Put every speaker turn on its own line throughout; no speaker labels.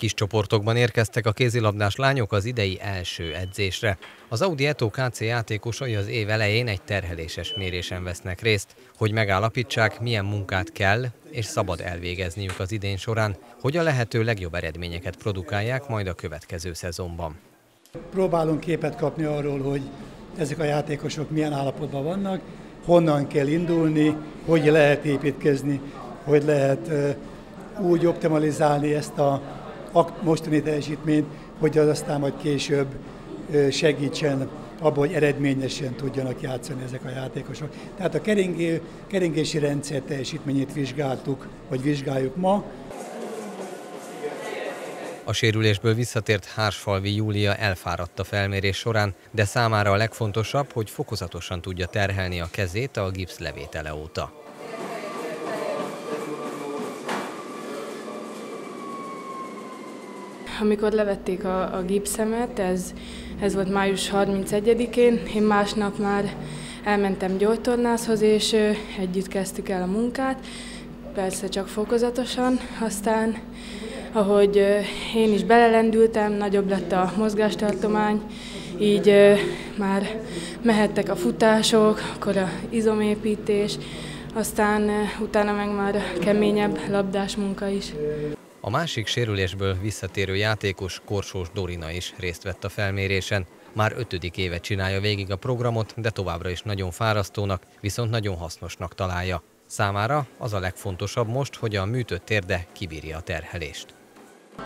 Kis csoportokban érkeztek a kézilabdás lányok az idei első edzésre. Az Audi Eto KC játékosai az év elején egy terheléses mérésen vesznek részt, hogy megállapítsák, milyen munkát kell és szabad elvégezniük az idén során, hogy a lehető legjobb eredményeket produkálják majd a következő szezonban.
Próbálunk képet kapni arról, hogy ezek a játékosok milyen állapotban vannak, honnan kell indulni, hogy lehet építkezni, hogy lehet úgy optimalizálni ezt a mostani teljesítményt, hogy az aztán majd később segítsen abban, hogy eredményesen tudjanak játszani ezek a játékosok. Tehát a keringé, keringési rendszer teljesítményét vizsgáltuk, vagy vizsgáljuk ma.
A sérülésből visszatért Hársfalvi Júlia elfáradt a felmérés során, de számára a legfontosabb, hogy fokozatosan tudja terhelni a kezét a gipsz levétele óta.
Amikor levették a, a gipszemet, ez, ez volt május 31-én, én másnap már elmentem gyógytornászhoz, és együtt kezdtük el a munkát, persze csak fokozatosan, aztán ahogy én is belelendültem, nagyobb lett a mozgástartomány, így már mehettek a futások, akkor a izomépítés, aztán utána meg már keményebb labdás munka is.
A másik sérülésből visszatérő játékos Korsós Dorina is részt vett a felmérésen. Már ötödik éve csinálja végig a programot, de továbbra is nagyon fárasztónak, viszont nagyon hasznosnak találja. Számára az a legfontosabb most, hogy a műtött térde kibírja a terhelést.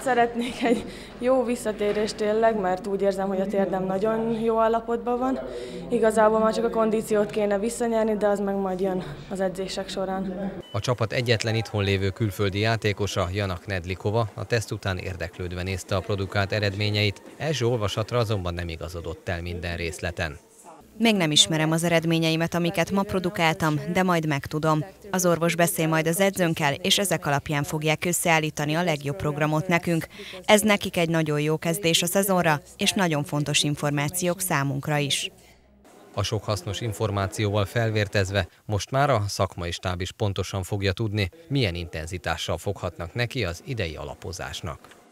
Szeretnék egy jó visszatérést tényleg, mert úgy érzem, hogy a térdem nagyon jó állapotban van. Igazából már csak a kondíciót kéne visszanyerni, de az meg majd jön az edzések során.
A csapat egyetlen itthon lévő külföldi játékosa, Janak Nedlikova, a teszt után érdeklődve nézte a produkált eredményeit, első olvasatra azonban nem igazodott el minden részleten.
Még nem ismerem az eredményeimet, amiket ma produkáltam, de majd megtudom. Az orvos beszél majd az edzőnkkel, és ezek alapján fogják összeállítani a legjobb programot nekünk. Ez nekik egy nagyon jó kezdés a szezonra, és nagyon fontos információk számunkra is.
A sok hasznos információval felvértezve most már a szakmai stáb is pontosan fogja tudni, milyen intenzitással foghatnak neki az idei alapozásnak.